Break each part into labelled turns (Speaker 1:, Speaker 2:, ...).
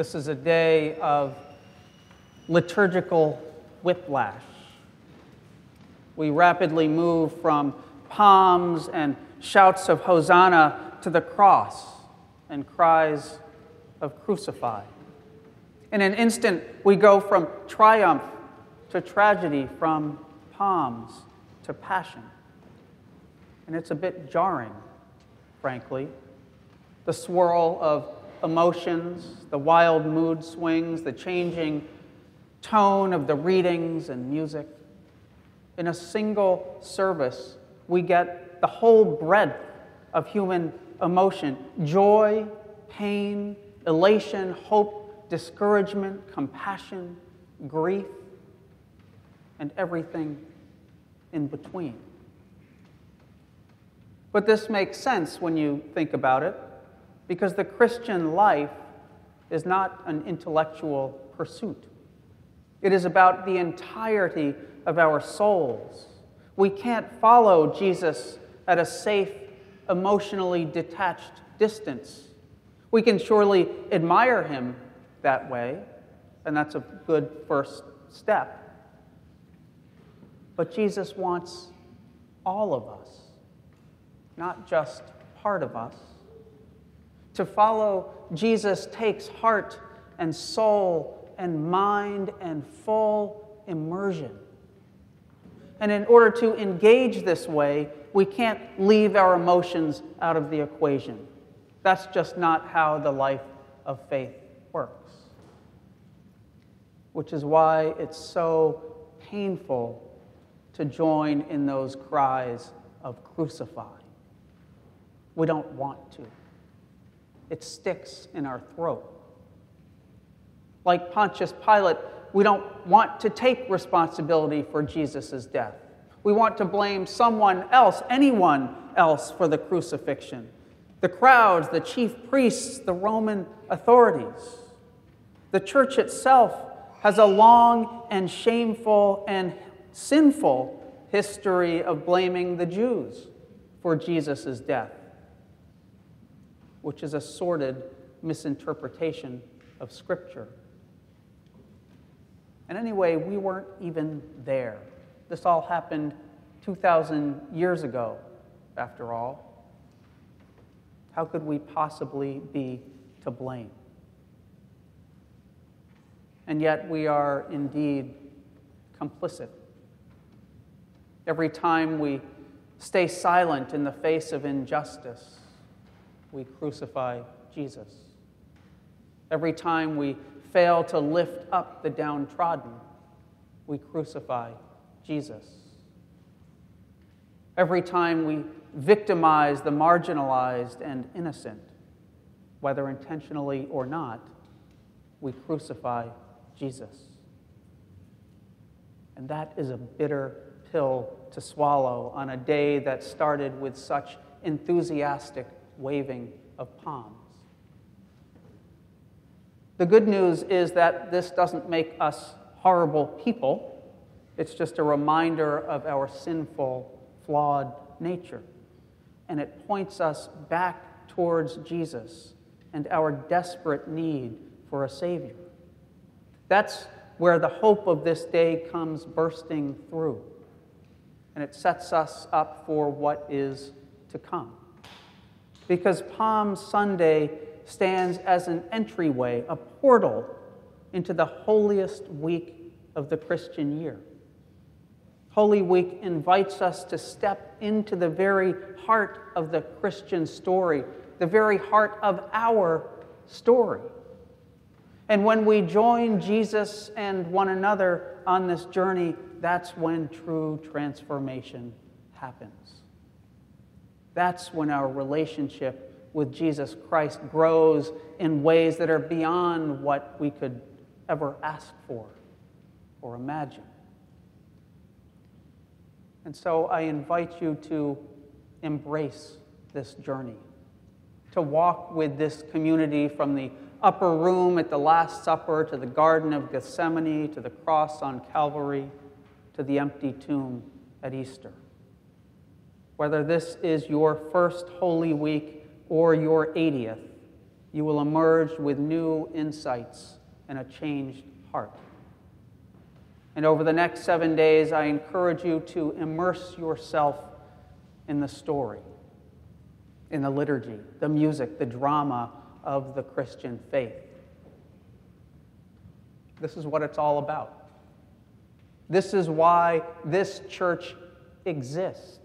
Speaker 1: This is a day of liturgical whiplash. We rapidly move from palms and shouts of Hosanna to the cross and cries of crucify. In an instant, we go from triumph to tragedy, from palms to passion. And it's a bit jarring, frankly. The swirl of emotions, the wild mood swings, the changing tone of the readings and music. In a single service, we get the whole breadth of human emotion joy, pain, elation, hope, discouragement, compassion, grief, and everything in between. But this makes sense when you think about it, because the Christian life is not an intellectual pursuit. It is about the entirety of our souls. We can't follow Jesus at a safe, emotionally detached distance. We can surely admire him that way, and that's a good first step. But Jesus wants all of us, not just part of us. To follow Jesus takes heart and soul and mind and full immersion. And in order to engage this way, we can't leave our emotions out of the equation. That's just not how the life of faith works. Which is why it's so painful to join in those cries of crucify. We don't want to, it sticks in our throat. Like Pontius Pilate, we don't want to take responsibility for Jesus' death. We want to blame someone else, anyone else, for the crucifixion the crowds, the chief priests, the Roman authorities. The church itself has a long and shameful and sinful history of blaming the Jews for Jesus' death, which is a sordid misinterpretation of Scripture. And anyway, we weren't even there. This all happened 2,000 years ago, after all. How could we possibly be to blame? And yet we are indeed complicit. Every time we stay silent in the face of injustice, we crucify Jesus. Every time we fail to lift up the downtrodden, we crucify Jesus. Every time we victimize the marginalized and innocent, whether intentionally or not, we crucify Jesus. And that is a bitter pill to swallow on a day that started with such enthusiastic waving of palms. The good news is that this doesn't make us horrible people. It's just a reminder of our sinful, flawed nature and it points us back towards Jesus and our desperate need for a Savior. That's where the hope of this day comes bursting through, and it sets us up for what is to come. Because Palm Sunday stands as an entryway, a portal into the holiest week of the Christian year. Holy Week invites us to step into the very heart of the Christian story, the very heart of our story. And when we join Jesus and one another on this journey, that's when true transformation happens. That's when our relationship with Jesus Christ grows in ways that are beyond what we could ever ask for or imagine. And so I invite you to embrace this journey, to walk with this community from the upper room at the Last Supper to the Garden of Gethsemane to the cross on Calvary to the empty tomb at Easter. Whether this is your first Holy Week or your 80th, you will emerge with new insights and a changed heart. And over the next seven days, I encourage you to immerse yourself in the story, in the liturgy, the music, the drama of the Christian faith. This is what it's all about. This is why this church exists.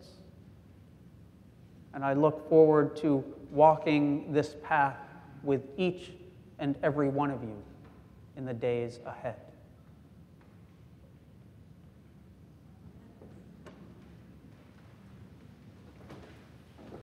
Speaker 1: And I look forward to walking this path with each and every one of you in the days ahead.